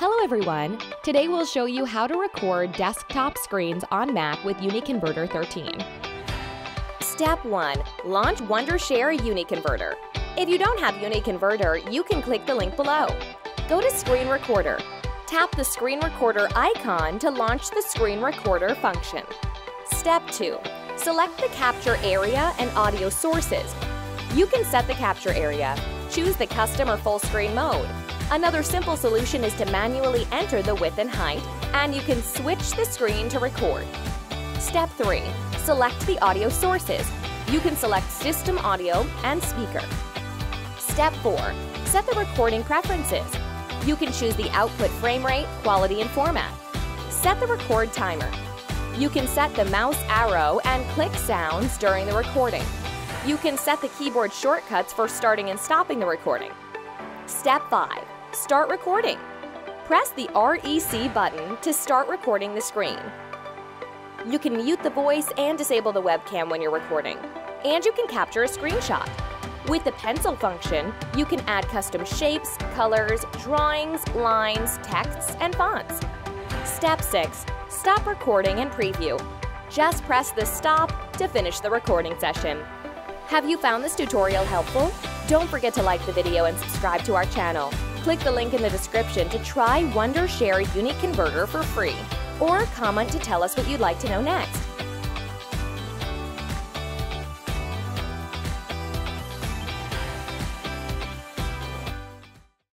Hello everyone! Today we'll show you how to record desktop screens on Mac with UniConverter 13. Step 1. Launch Wondershare UniConverter. If you don't have UniConverter, you can click the link below. Go to Screen Recorder. Tap the Screen Recorder icon to launch the Screen Recorder function. Step 2. Select the capture area and audio sources. You can set the capture area, choose the custom or full screen mode, Another simple solution is to manually enter the width and height, and you can switch the screen to record. Step 3. Select the audio sources. You can select system audio and speaker. Step 4. Set the recording preferences. You can choose the output frame rate, quality, and format. Set the record timer. You can set the mouse arrow and click sounds during the recording. You can set the keyboard shortcuts for starting and stopping the recording. Step 5. Start recording. Press the REC button to start recording the screen. You can mute the voice and disable the webcam when you're recording. And you can capture a screenshot. With the pencil function, you can add custom shapes, colors, drawings, lines, texts, and fonts. Step 6. Stop recording and preview. Just press the stop to finish the recording session. Have you found this tutorial helpful? Don't forget to like the video and subscribe to our channel. Click the link in the description to try Wondershare UniConverter for free, or comment to tell us what you'd like to know next.